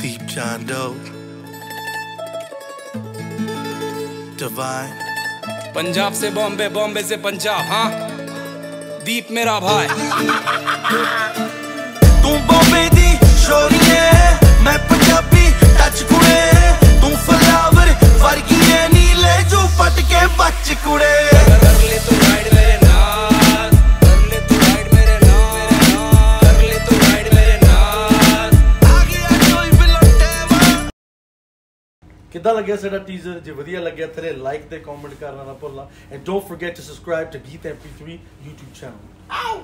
Deep John Doe. Divine. Punjab से बॉम्बे बॉम्बे से पंजाब हाँ दीप मेरा भाई तू बॉम्बे दी शोरी है मैं पंजाबी टच कुड़े तू फलावर वर्गी है नीले जो फटके बच कुड़े ਕਿੱਦਾਂ ਲੱਗਿਆ ਸਾਡਾ ਟੀਜ਼ਰ ਜੇ ਵਧੀਆ ਲੱਗਿਆ ਤੇਰੇ ਲਾਈਕ ਤੇ ਕਮੈਂਟ ਕਰਨਾ ਨਾ ਭੁੱਲਣਾ। And don't forget to subscribe to Geet MP3 YouTube channel ਆਓ